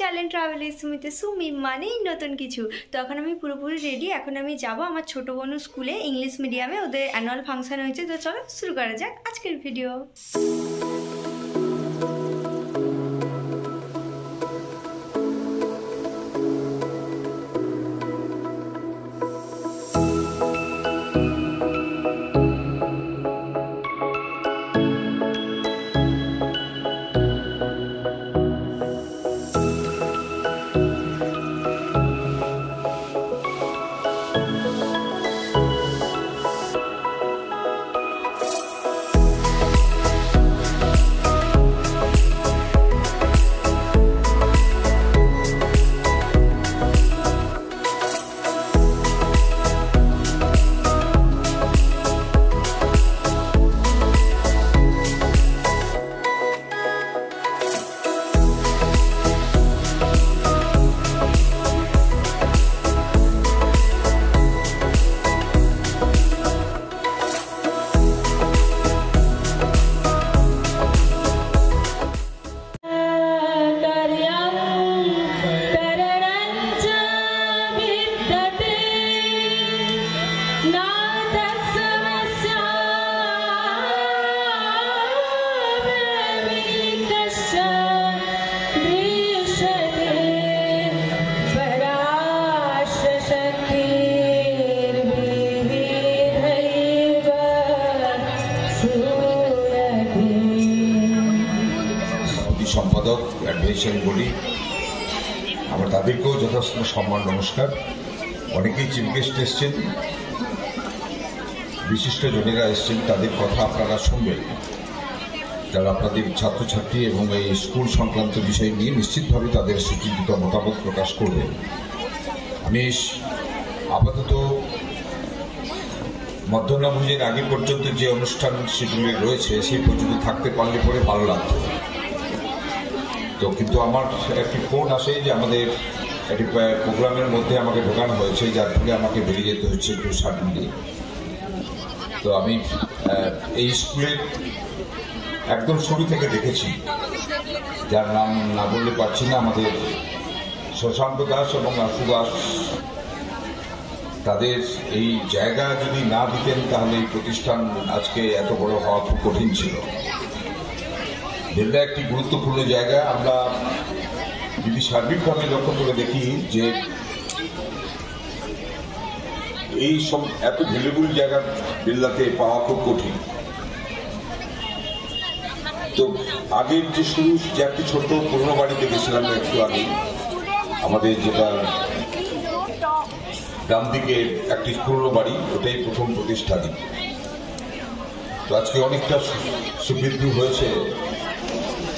Challenge travel সুমিতে সুমি মানেই নতুন কিছু। তখন আমি পুরোপুরি রেডি এখন আমি যাব আমার ছোট বোন স্কুলে ইংলিশ মিডিয়ামে ওদের অ্যানুয়াল ফাংশন হয়েছে। তো চলো শুরু করা যাক আজকের ভিডিও সম্পাদক অ্যাডভাইসারি বলি আমরা তাদেরকেও যথাযথ সম্মান, নমস্কার। অনেকেই চিফ গেস্ট এসছেন। বিশিষ্ট জনেরা এসছেন, তাদের কথা আপনারা শুনবেন। যারা আপনাদের ছাত্রছাত্রী এবং এই স্কুল সংক্রান্ত বিষয় নিয়ে নিশ্চিতভাবে তাদের সুচিন্তিত মতামত প্রকাশ করবেন। আমি আপাতত মধ্যাহ্নভোজের আগে পর্যন্ত যে অনুষ্ঠান শিডিউলে রয়েছে, সেই পর্যন্ত থাকতে পারলে পরে ভালো লাগতো। তো কিন্তু আমার একটি ফোন আসে যে আমাদের একটি প্রোগ্রামের মধ্যে আমাকে ঢোকানো হয়েছে, যার ফলে আমাকে বেরিয়ে যেতে হচ্ছে একটু সাডেনলি তো আমি এই স্কুলের একদম শুরু থেকে দেখেছি। যার নাম না বললে পারছি না, আমাদের শশাঙ্ক দাস এবং আশু দাস তাদের এই জায়গা যদি না দিতেন, তাহলে এই প্রতিষ্ঠান আজকে এত বড় হওয়া খুব কঠিন ছিল। বেলদা একটি গুরুত্বপূর্ণ জায়গা। আমরা যদি সার্বিকভাবে লক্ষ্য করে দেখি যে এই সব এত ভ্যালুবল জায়গা বেলদাতে পাওয়া খুব কঠিন। তো আগের যে শুরু, যে একটি ছোট পুরনো বাড়িতে গেছিলাম একটু আগে, আমাদের যেটা ডান দিকে একটি পুরনো বাড়ি, ওটাই প্রথম প্রতিষ্ঠা দিন। তো আজকে অনেকটা সুবৃদ্ধি হয়েছে।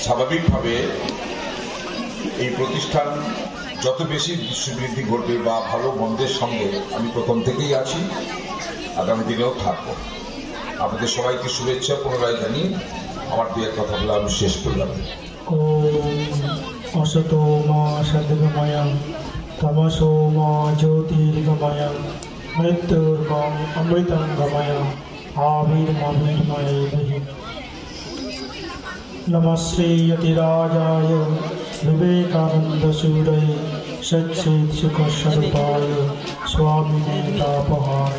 স্বাভাবিকভাবে এই প্রতিষ্ঠান যত বেশি সুবৃদ্ধি ঘটবে বা ভালো মন্দের সঙ্গে আমি প্রথম থেকেই আছি, আগামী দিনেও থাকব। আপনাদের সবাইকে শুভেচ্ছা, পুনরায় জানিয়ে আমার দু এক কথা বলে আমি শেষ করলাম। অসত মা तमसो मा ज्योतिर्गमय मृत्युर्माम् अमृतं गमय आविर्मविर्मये नमः विवेकानंद सूर सच्चेत्सुखस्वरूपाय स्वामी तापहाय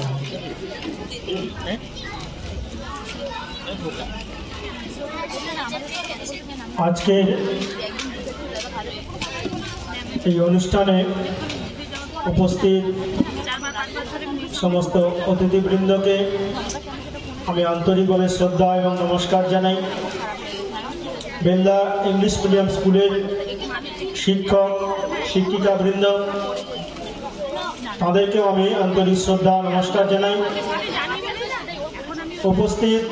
आज के এই অনুষ্ঠানে উপস্থিত সমস্ত অতিথিবৃন্দকে আমি আন্তরিকভাবে শ্রদ্ধা এবং নমস্কার জানাই। বেন্দা ইংলিশ মিডিয়াম স্কুলের শিক্ষক শিক্ষিকাবৃন্দ তাদেরকেও আমি আন্তরিক শ্রদ্ধা নমস্কার জানাই। উপস্থিত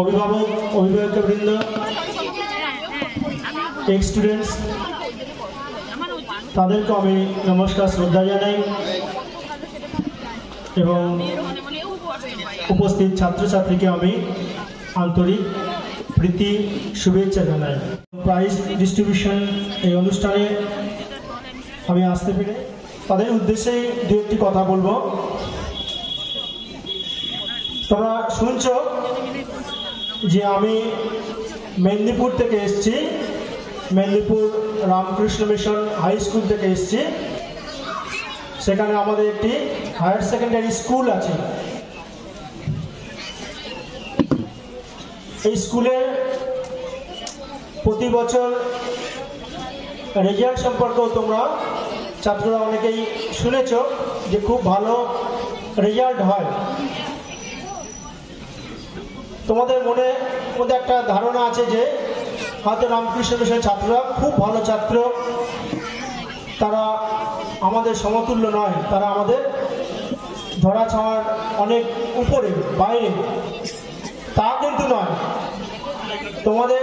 অভিভাবক অভিভাবকবৃন্দ এক্স স্টুডেন্টস তাদেরকে আমি নমস্কার, শ্রদ্ধা জানাই এবং উপস্থিত ছাত্রছাত্রীকে আমি আন্তরিক প্রীতি, শুভেচ্ছা জানাই। প্রাইজ ডিস্ট্রিবিউশন এই অনুষ্ঠানে আমি আসতে পেরে তাদের উদ্দেশ্যে দু একটি কথা বলব। তোমরা শুনছ যে আমি মেদিনীপুর থেকে এসেছি। Medinipur Ramakrishna mission high school থেকে এসেছি। সেখানে আমাদের একটি হায়ার সেকেন্ডারি স্কুল আছে। এই স্কুলে প্রতি বছর রেজাল্ট সম্পর্কেও তোমরা ছাত্ররা অনেকেই শুনেছ যে খুব ভালো রেজাল্ট হয়। তোমাদের মনে মধ্যে একটা ধারণা আছে যে হয়তো রামকৃষ্ণ মিশনের ছাত্ররা, খুব ভালো ছাত্র। তারা আমাদের সমতুল্য নয়, তারা আমাদের ধরা ছাড়ার অনেক উপরে, বাইরে। তা কিন্তু নয়। তোমাদের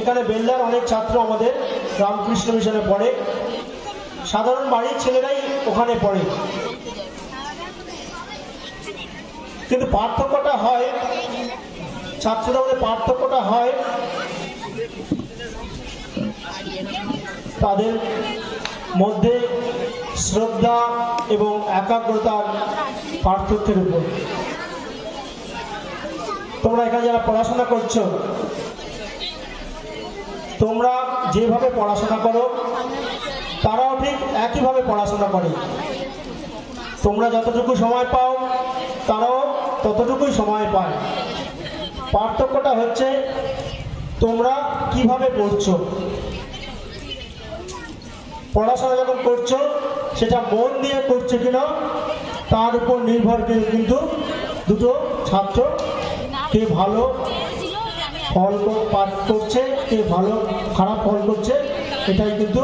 এখানে বেলদার অনেক ছাত্র আমাদের রামকৃষ্ণ মিশনে পড়ে। সাধারণ বাড়ির ছেলেরাই ওখানে পড়ে। কিন্তু পার্থক্যটা হয়, ছাত্রদের মধ্যে পার্থক্যটা হয় তাদের মধ্যে শ্রদ্ধা এবং একাগ্রতার পার্থক্যের উপর। তোমরা এখানে যারা পড়াশোনা করছ, তোমরা যেভাবে পড়াশোনা করো, তারাও ঠিক একইভাবে পড়াশোনা করে। তোমরা যতটুকু সময় পাও, তারাও ততটুকুই সময় পায়। পার্থক্যটা হচ্ছে তোমরা কীভাবে পড়ছো। পড়াশোনা যখন করছ সেটা মন দিয়ে করছে কিনা তার উপর নির্ভর করে কিন্তু দুটো ছাত্র কে ভালো ফল পাঠ করছে কে ভালো খারাপ ফল করছে এটাই কিন্তু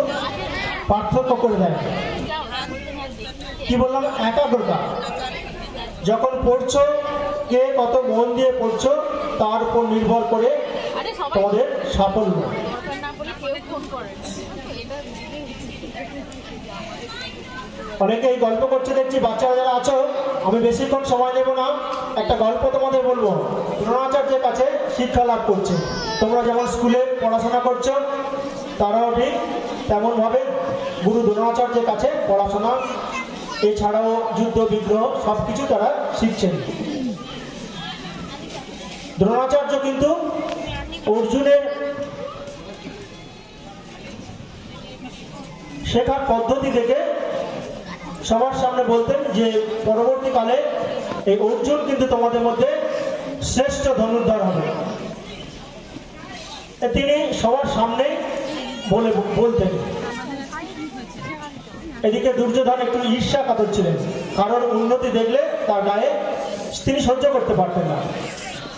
পার্থক্য করে দেয়। কি বললাম? একাগ্রতা। যখন পড়ছো কে কত মন দিয়ে পড়ছো তার উপর নির্ভর করে তোমাদের সাফল্য দরকার না পড়লে কেউ ফোন করে না। এটা অনেকে এই গল্প করছে, দেখছি বাচ্চারা যারা আছো, আমি বেশিক্ষণ সময় নেব না। একটা গল্প তোমাদের বলব। দ্রোণাচার্যের কাছে শিক্ষা লাভ করছে। তোমরা যেমন স্কুলে পড়াশোনা করছ, তারাও ঠিক তেমনভাবে গুরু দ্রোণাচার্যের কাছে পড়াশোনা, এছাড়াও যুদ্ধ, বিগ্রহ সব কিছু তারা শিখছেন। দ্রোণাচার্য কিন্তু অর্জুনের শেখার পদ্ধতি থেকে সবার সামনে বলতেন যে, পরবর্তীকালে এই অর্জুন কিন্তু তোমাদের মধ্যে শ্রেষ্ঠ ধনুর্ধর হবে। তিনি সবার সামনে বলে বলতেন। এদিকে দুর্যোধন একটু ঈর্ষা কাতর ছিলেন কারোর উন্নতি দেখলে তার গায়ে তিনি সহ্য করতে পারতেন না।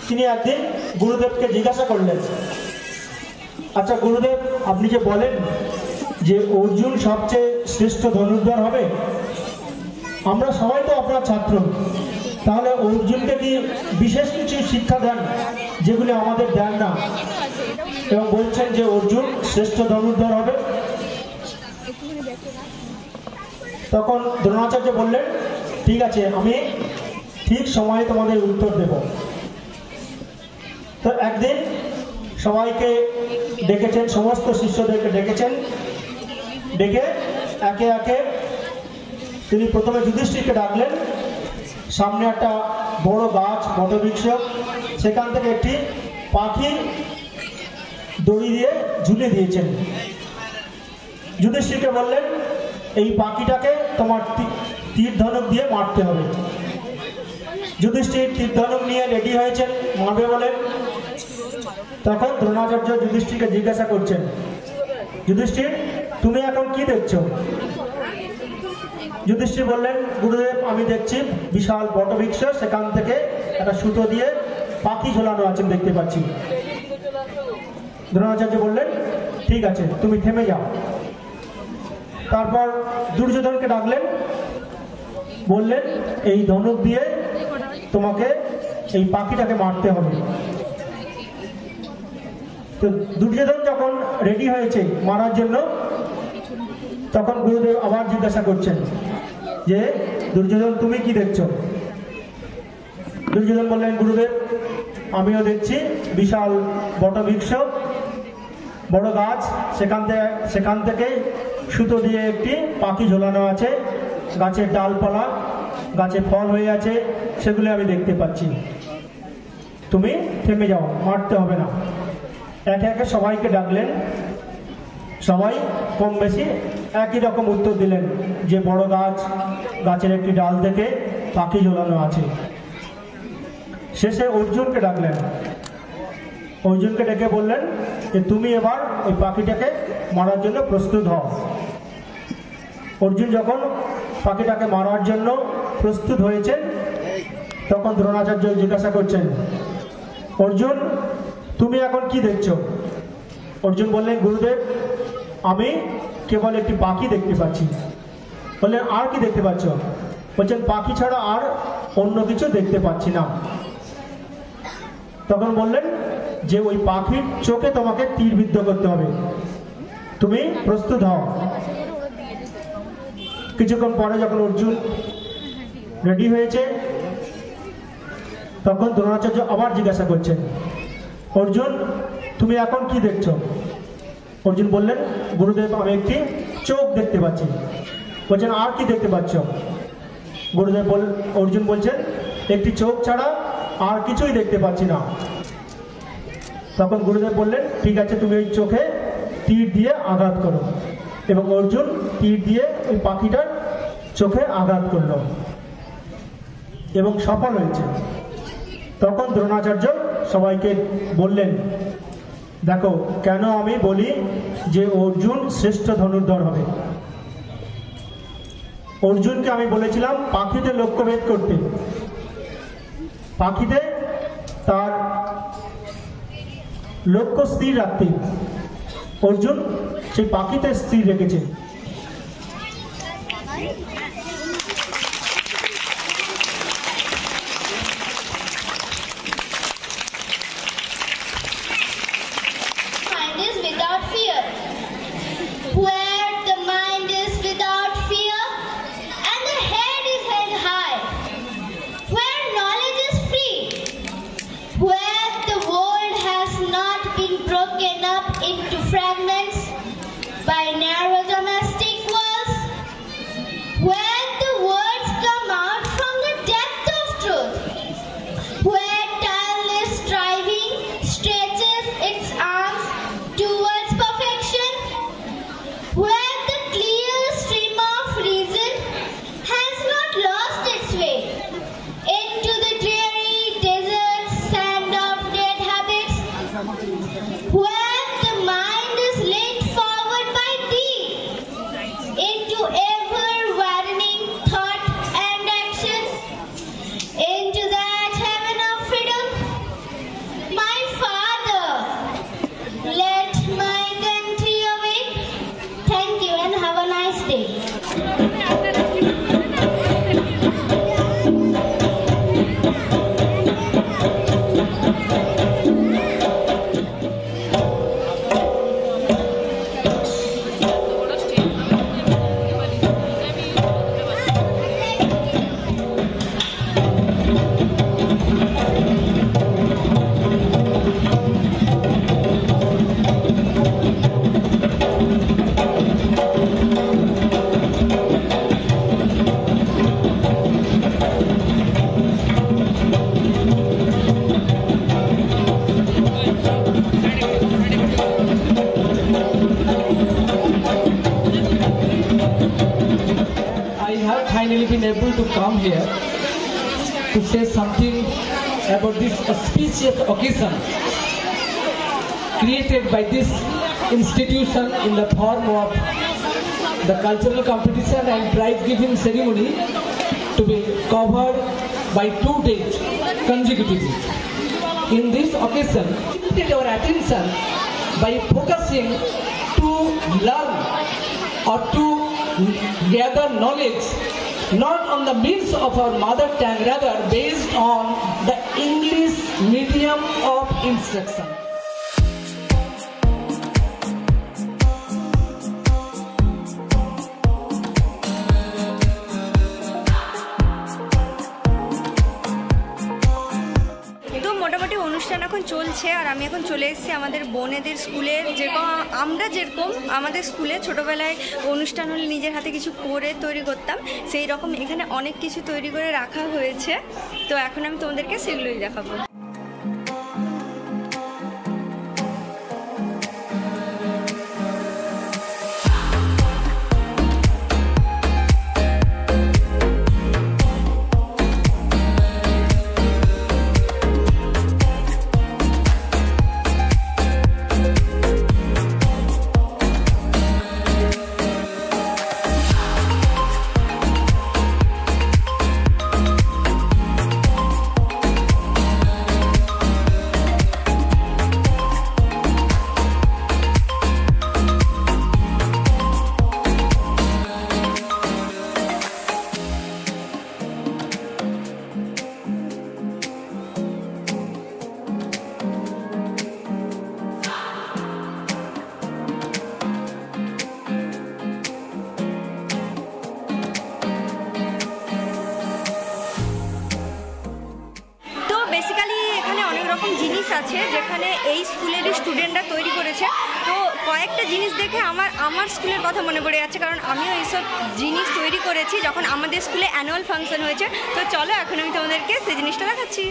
তিনি একদিন গুরুদেবকে জিজ্ঞাসা করলেন আচ্ছা গুরুদেব, আপনি যে বলেন যে অর্জুন সবচেয়ে শ্রেষ্ঠ ধনুর্ধর হবে আমরা সবাই তো আপনার ছাত্র। তাহলে অর্জুনকে কি বিশেষ কিছু শিক্ষা দেন, যেগুলি আমাদের দেন না। এবং বলছেন যে অর্জুন শ্রেষ্ঠ ধনুর্ধর হবে। তখন দ্রোণাচার্য বললেন, ঠিক আছে, আমি ঠিক সময়ে তোমাদের উত্তর দেব। তো একদিন সবাইকে ডেকেছেন, সমস্ত শিষ্যদেরকে ডেকেছেন। ডেকে একে একে তিনি প্রথমে যুধিষ্ঠিরকে ডাকলেন। সামনে একটা বড় গাছ বটবৃক্ষ সেখান থেকে একটি পাখি দড়ি দিয়ে ঝুলে দিয়েছেন। যুধিষ্ঠিরকে বললেন, এই পাখিটাকে তোমার তীর ধনুক দিয়ে মারতে হবে। যুধিষ্ঠির তীর ধনুক নিয়ে রেডি হয়েছেন, মারবে বলে। তখন দ্রোণাচার্য যুধিষ্ঠিরকে জিজ্ঞাসা করছেন, যুধিষ্ঠির, তুমি এখন কি দেখছ? যুধিষ্ঠির বললেন, গুরুদেব, আমি দেখছি বিশাল বটবৃক্ষ, সেখান থেকে একটা সুতো দিয়ে পাখি ঝোলানো আছে দেখতে পাচ্ছি। দ্রোণাচার্য বললেন, ঠিক আছে, তুমি থেমে যাও। তারপর দুর্যোধনকে ডাকলেন, বললেন, এই ধনুক দিয়ে তোমাকে এই পাখিটাকে মারতে হবে। তো দুর্যোধন যখন রেডি হয়েছে মারার জন্য, তখন গুরুদেব আবার জিজ্ঞাসা করছেন যে, দুর্যোধন, তুমি কি দেখছ? দুর্যোধন বললেন, গুরুদেব, আমিও দেখছি, বিশাল বটবৃক্ষ বড় গাছ, সেখান থেকে সেখান থেকে সুতো দিয়ে একটি পাখি ঝোলানো আছে, গাছের ডালপালা, গাছে ফল হয়ে আছে, সেগুলো আমি দেখতে পাচ্ছি। তুমি থেমে যাও, মারতে হবে না। একে একে সবাইকে ডাকলেন। সবাই কম বেশি একই রকম উত্তর দিলেন যে বড় গাছ, গাছের একটি ডাল থেকে পাখি ঝোলানো আছে। শেষে অর্জুনকে ডাকলেন। অর্জুনকে ডেকে বললেন যে, তুমি এবার ওই পাখিটাকে মারার জন্য প্রস্তুত হও। অর্জুন যখন পাখিটাকে মারার জন্য প্রস্তুত হয়েছে তখন দ্রোণাচার্য জিজ্ঞাসা করছেন, অর্জুন, তুমি এখন কি দেখছ? অর্জুন বললেন, গুরুদেব, আমি কেবল একটি পাখি দেখতে পাচ্ছি। বললেন আর কি দেখতে পাচ্ছ? বলছেন পাখি ছাড়া আর অন্য কিছু দেখতে পাচ্ছি না। তখন বললেন, যে ওই পাখির চোখে তোমাকে তীর বিদ্ধ করতে হবে। তুমি প্রস্তুত হও। কিছুক্ষণ পরে যখন অর্জুন রেডি হয়েছে, তখন দ্রোণাচার্য আবার জিজ্ঞাসা করছেন, অর্জুন, তুমি এখন কি দেখছ? অর্জুন বললেন, গুরুদেব, আমি একটি চোখ দেখতে পাচ্ছি। বলছেন, আর কি দেখতে পাচ্ছ? গুরুদেব বল, অর্জুন বলছেন, একটি চোখ ছাড়া আর কিছুই দেখতে পাচ্ছি না। তখন গুরুদেব বললেন, ঠিক আছে, তুমি ওই চোখে তীর দিয়ে আঘাত করো। এবং অর্জুন তীর দিয়ে ওই পাখিটার চোখে আঘাত করল এবং সফল হয়েছে। তখন দ্রোণাচার্য সবাইকে বললেন দেখো, কেন আমি বলি যে অর্জুন শ্রেষ্ঠ ধনুর্ধর হবে? অর্জুনকে আমি বলেছিলাম পাখিতে লক্ষ্যভেদ করতে। পাখিতে তার লক্ষ্য স্থির রাখতে। অর্জুন সেই পাখিতে স্থির রেখেছে। Into fragments by narrow auspicious occasion created by this institution in the form of the cultural competition and prize giving ceremony to be covered by two days consecutively. In this occasion, it our attention by focusing to learn or to gather knowledge not on the means of our mother tongue, rather based on the English medium of instruction. মোটামুটি অনুষ্ঠান এখন চলছে, আর আমি এখন চলে এসেছি আমাদের বোনেদের স্কুলের যেরকম আমরা যেরকম আমাদের স্কুলে ছোটোবেলায় অনুষ্ঠান হলে নিজের হাতে কিছু করে তৈরি করতাম, সেই রকম এখানে অনেক কিছু তৈরি করে রাখা হয়েছে। তো এখন আমি তোমাদেরকে সেগুলোই দেখাবো। আছে যেখানে এই স্কুলের স্টুডেন্টরা তৈরি করেছে। তো কয়েকটা জিনিস দেখে আমার আমার স্কুলের কথা মনে পড়ে যাচ্ছে, কারণ আমিও এইসব জিনিস তৈরি করেছি যখন আমাদের স্কুলে অ্যানুয়াল ফাংশন হয়েছে। তো চলো, এখন আমি তোমাদেরকে সেই জিনিসটা দেখাচ্ছি।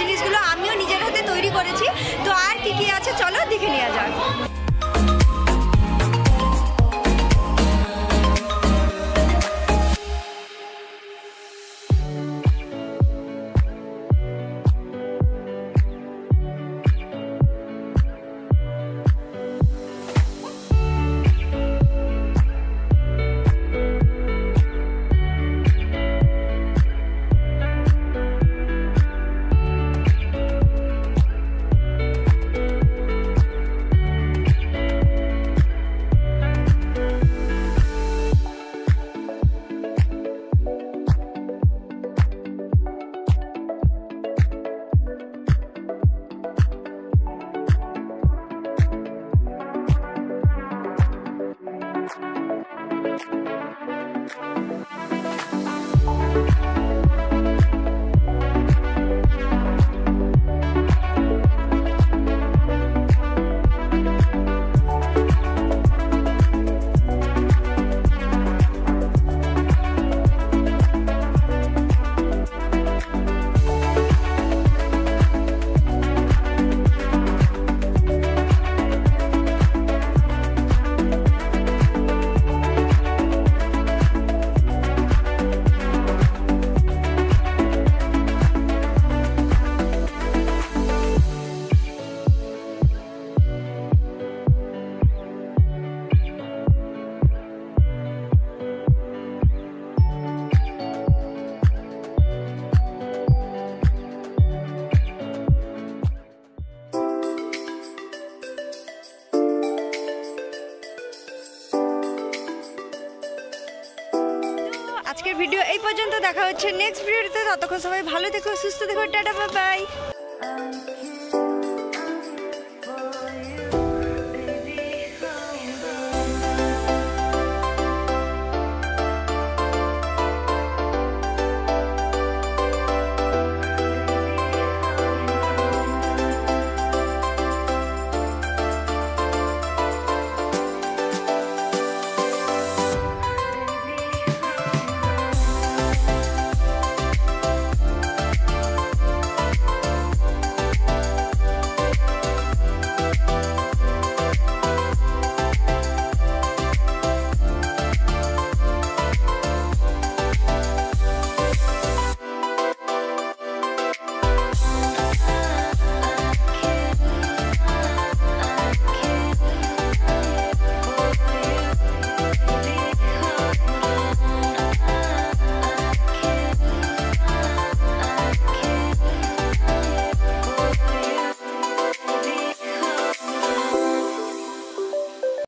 জিনিসগুলো আমিও নিজের হাতে তৈরি করেছি। তো আর কি কি আছে চলো দেখে নেওয়া যাক। আজকের ভিডিও এই পর্যন্ত। দেখা হচ্ছে নেক্সট ভিডিওতে ততক্ষণ সবাই ভালো থেকো, সুস্থ থেকো, টাটা বাই